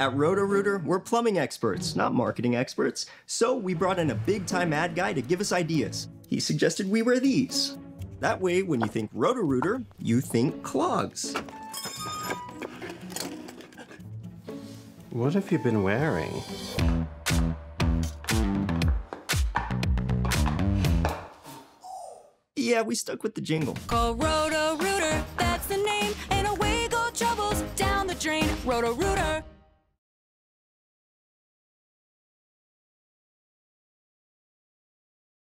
At Roto-Rooter, we're plumbing experts, not marketing experts. So we brought in a big-time ad guy to give us ideas. He suggested we wear these. That way, when you think Roto-Rooter, you think clogs. What have you been wearing? Yeah, we stuck with the jingle. Call Roto Rooter, that's the name, and away go troubles down the drain. Roto Rooter.